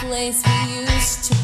place we used to